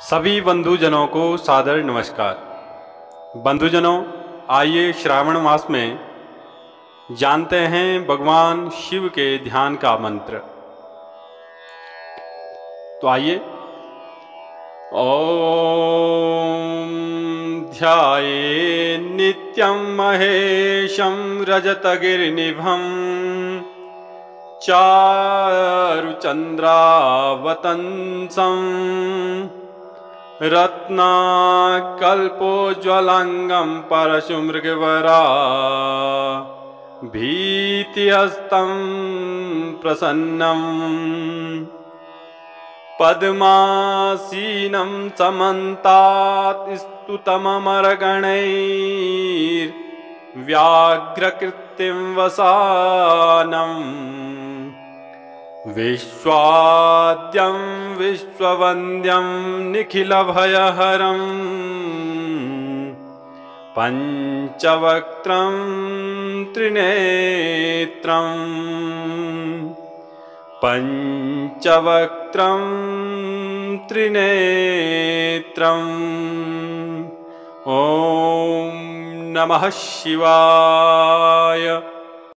सभी बंधुजनों को सादर नमस्कार। बंधुजनों, आइए श्रावण मास में जानते हैं भगवान शिव के ध्यान का मंत्र। तो आइए। ओम ध्याये नित्यं महेशं रजतगिरिनिभं चारुचन्द्रावतंसम्। रत्नाकल्पोज्ज्वलाङ्गं परशुमृगवरा। भीतिहस्तं प्रसन्नम् पद्मासीनं समन्तात् स्तुतममरगणैर्व्याघ्रकृत्तिं वसानम् विश्वाद्यं विश्ववन्द्यं निखिलभयहरम् पञ्चवक्त्रं त्रिनेत्रम् पञ्चवक्त्रं त्रिनेत्रम् ॐ नमः शिवाय